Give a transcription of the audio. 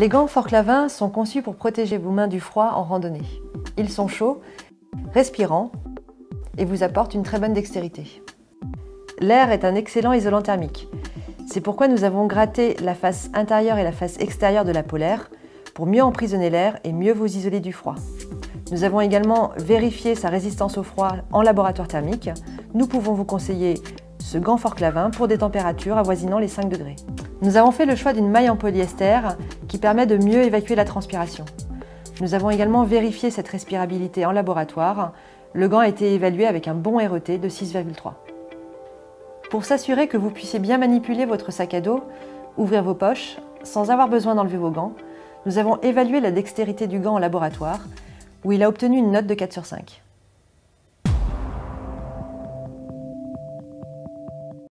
Les gants Forclavin sont conçus pour protéger vos mains du froid en randonnée. Ils sont chauds, respirants et vous apportent une très bonne dextérité. L'air est un excellent isolant thermique. C'est pourquoi nous avons gratté la face intérieure et la face extérieure de la polaire pour mieux emprisonner l'air et mieux vous isoler du froid. Nous avons également vérifié sa résistance au froid en laboratoire thermique. Nous pouvons vous conseiller ce gant Forclavin pour des températures avoisinant les 5 degrés. Nous avons fait le choix d'une maille en polyester qui permet de mieux évacuer la transpiration. Nous avons également vérifié cette respirabilité en laboratoire. Le gant a été évalué avec un bon RET de 6,3. Pour s'assurer que vous puissiez bien manipuler votre sac à dos, ouvrir vos poches, sans avoir besoin d'enlever vos gants, nous avons évalué la dextérité du gant en laboratoire, où il a obtenu une note de 4 sur 5.